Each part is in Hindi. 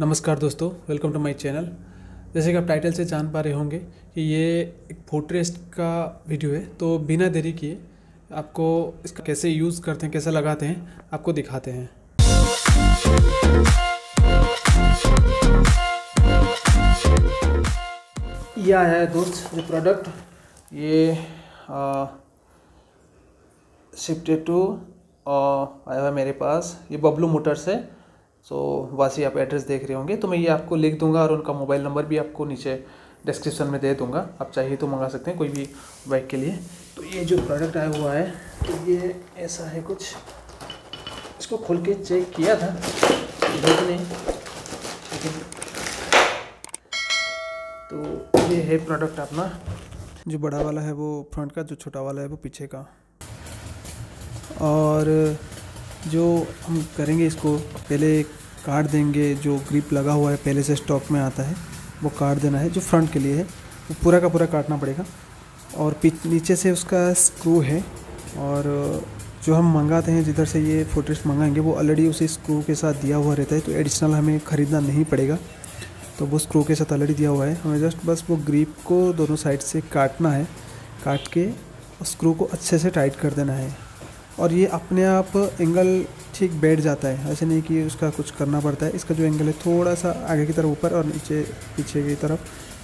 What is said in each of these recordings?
नमस्कार दोस्तों वेलकम टू माय चैनल जैसे कि आप टाइटल से जान पा रहे होंगे कि ये एक फोटरेस्ट का वीडियो है तो बिना देरी किए आपको इसका कैसे यूज़ करते हैं, कैसे लगाते हैं, आपको दिखाते हैं। ये आया है दोस्त, ये प्रोडक्ट ये शिफ्टेड टू आया हुआ मेरे पास। ये बबलू मोटर्स है। सो वासी आप एड्रेस देख रहे होंगे। तो मैं ये आपको लिख दूँगा और उनका मोबाइल नंबर भी आपको नीचे डिस्क्रिप्शन में दे दूँगा। आप चाहिए तो मंगा सकते हैं कोई भी बाइक के लिए। तो ये जो प्रोडक्ट आया हुआ है तो ये ऐसा है कुछ। इसको खोल के चेक किया था। नहीं। लेकिन तो ये है प्रोडक्ट अपना। जो बड़ा वाला है वो फ्रंट का, जो छोटा वाला है वो पीछे का। और जो हम करेंगे इसको, पहले काट देंगे, जो ग्रिप लगा हुआ है, पहले से स्टॉक में आता है, वो काट देना है, जो फ्रंट के लिए है, वो पूरा का पूरा काटना पड़ेगा। और नीचे से उसका स्क्रू है, और जो हम मंगाते हैं, जिधर से ये फोटरेस्ट मंगाएँगे, वो ऑलरेडी उसी स्क्रू के साथ दिया हुआ रहता है तो एडिशनल हमें ख़रीदना नहीं पड़ेगा। तो वो स्क्रू के साथ ऑलरेडी दिया हुआ है, हमें जस्ट बस वो ग्रीप को दोनों साइड से काटना है, काट के स्क्रू को अच्छे से टाइट कर देना है। और ये अपने आप एंगल ठीक बैठ जाता है। ऐसे नहीं कि उसका कुछ करना पड़ता है। इसका जो एंगल है थोड़ा सा आगे की तरफ़ ऊपर और नीचे, पीछे की तरफ़,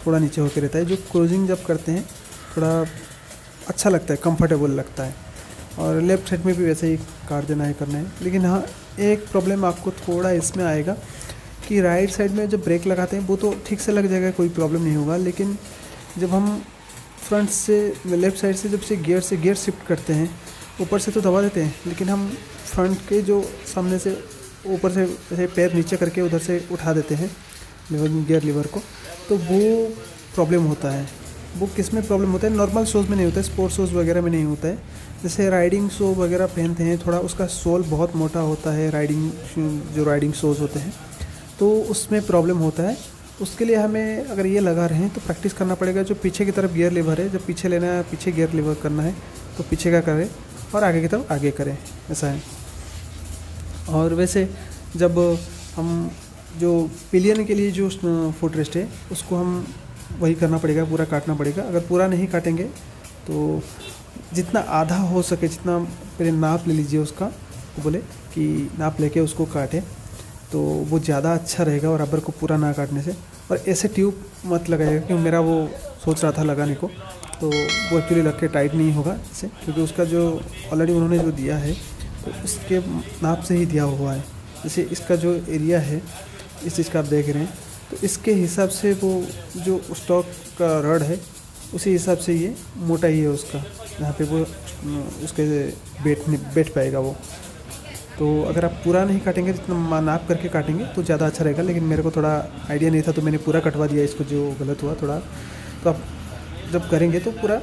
थोड़ा नीचे होकर रहता है। जो क्रूजिंग जब करते हैं, थोड़ा अच्छा लगता है कंफर्टेबल लगता है। और लेफ़्ट साइड में भी वैसे ही काट देना है करना है। लेकिन हाँ एक प्रॉब्लम आपको थोड़ा इसमें आएगा कि राइट साइड में जब ब्रेक लगाते हैं, वो तो ठीक से लग जाएगा, कोई प्रॉब्लम नहीं होगा। लेकिन जब हम फ्रंट से लेफ़्ट साइड से जब से गियर से गियर शिफ्ट करते हैं ऊपर से तो दबा देते हैं, लेकिन हम फ्रंट के जो सामने से ऊपर से ऐसे पैर नीचे करके उधर से उठा देते हैं लीवर गियर लीवर को तो वो प्रॉब्लम होता है। वो किसमें प्रॉब्लम होता है? नॉर्मल शोज़ में नहीं होता है स्पोर्ट्स शोज़ वगैरह में नहीं होता है। जैसे राइडिंग शो वगैरह पहनते हैं, थोड़ा उसका सोल बहुत मोटा होता है राइडिंग जो राइडिंग शोज़ होते हैं तो उसमें प्रॉब्लम होता है। उसके लिए हमें अगर ये लगा रहे हैं तो प्रैक्टिस करना पड़ेगा, जो पीछे की तरफ़ गियर लीवर है, जब पीछे लेना है, पीछे गियर लीवर करना है तो पीछे का करें। और आगे की तरफ़ आगे करें, ऐसा है। और वैसे जब हम जो पिलियन के लिए जो फुट रेस्ट है, उसको हम वही करना पड़ेगा, पूरा काटना पड़ेगा। अगर पूरा नहीं काटेंगे तो जितना आधा हो सके, जितना पहले नाप ले लीजिए उसका, वो बोले कि नाप लेके उसको काटें तो वो ज़्यादा अच्छा रहेगा और रबर को पूरा ना काटने से। और ऐसे ट्यूब मत लगाइएगा, क्योंकि मेरा वो सोच रहा था लगाने को। तो वो एक्चुअली लग के टाइट नहीं होगा इससे क्योंकि उसका जो ऑलरेडी उन्होंने जो दिया है तो उसके नाप से ही दिया हुआ है। जैसे इसका जो एरिया है, इस चीज़ का आप देख रहे हैं तो इसके हिसाब से वो जो स्टॉक का रड है, उसी हिसाब से ये मोटा ही है उसका, जहाँ पे वो उसके बैठ बैठ पाएगा वो। तो अगर आप पूरा नहीं काटेंगे, जितना नाप करके काटेंगे तो ज़्यादा अच्छा रहेगा, लेकिन मेरे को थोड़ा आइडिया नहीं था तो मैंने पूरा कटवा दिया, इसको जो गलत हुआ थोड़ा। तो आप जब करेंगे तो पूरा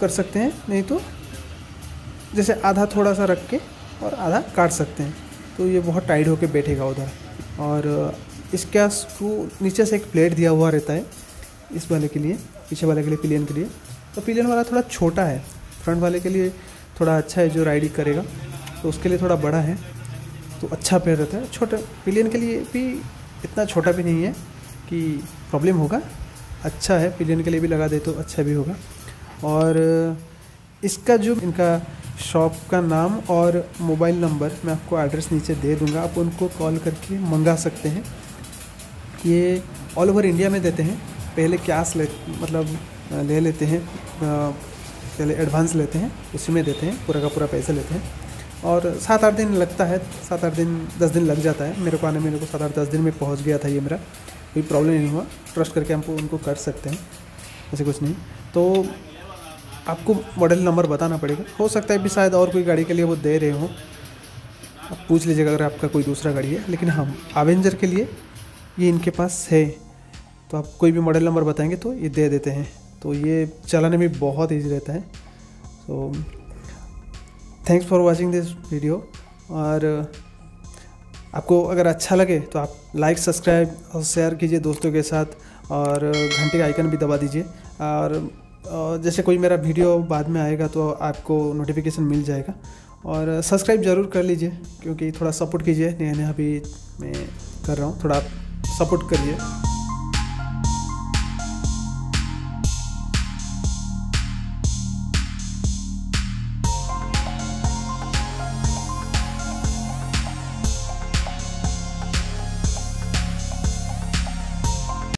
कर सकते हैं, नहीं तो जैसे आधा थोड़ा सा रख के और आधा काट सकते हैं। तो ये बहुत टाइट होके बैठेगा उधर। और इसका स्क्रू नीचे से एक प्लेट दिया हुआ रहता है, इस वाले के लिए, पीछे वाले के लिए पिलियन के लिए। तो पिलियन वाला थोड़ा छोटा है। फ्रंट वाले के लिए थोड़ा अच्छा है जो राइडिंग करेगा। तो उसके लिए थोड़ा बड़ा है। तो अच्छा पैर रहता है। छोटा पिलियन के लिए भी इतना छोटा भी नहीं है कि प्रॉब्लम होगा। अच्छा है, पिलियन के लिए भी लगा दे तो अच्छा भी होगा। और, इसका जो इनका शॉप का नाम और मोबाइल नंबर मैं आपको एड्रेस नीचे दे दूँगा, आप उनको कॉल करके मंगा सकते हैं। ये ऑल ओवर इंडिया में देते हैं, पहले कैश ले मतलब ले लेते हैं पहले एडवांस लेते हैं उसी में देते हैं, पूरा का पूरा पैसा लेते हैं। और सात आठ दिन लगता है, सात आठ दिन, दस दिन लग जाता है, मेरे को आने मेरे को सात आठ दस दिन में पहुँच गया था ये मेरा। कोई प्रॉब्लम नहीं हुआ। ट्रस्ट करके हमको उनको कर सकते हैं। ऐसे कुछ नहीं। तो आपको मॉडल नंबर बताना पड़ेगा। हो सकता है भी शायद और कोई गाड़ी के लिए वो दे रहे हो। आप पूछ लीजिएगा अगर आपका कोई दूसरा गाड़ी है। लेकिन हम आवेंजर के लिए ये इनके पास है। तो आप कोई भी मॉडल नंबर बताएँगे तो ये दे देते हैं। तो ये चलाने में बहुत ईजी रहता है। तो thanks for watching this video और आपको अगर अच्छा लगे तो आप लाइक सब्सक्राइब और शेयर कीजिए दोस्तों के साथ और घंटे का आइकन भी दबा दीजिए। और जैसे कोई मेरा वीडियो बाद में आएगा तो आपको नोटिफिकेशन मिल जाएगा। और सब्सक्राइब ज़रूर कर लीजिए क्योंकि थोड़ा सपोर्ट कीजिए। नया नया अभी मैं कर रहा हूँ। थोड़ा सपोर्ट करिए।